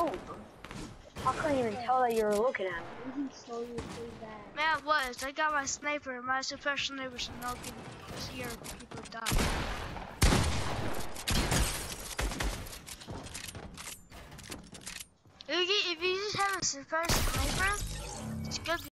Oh, I couldn't even tell that you were looking at me. Man, I was I got my sniper. My suppression neighbors no can Here, people die. If if you just have a suppressed sniper.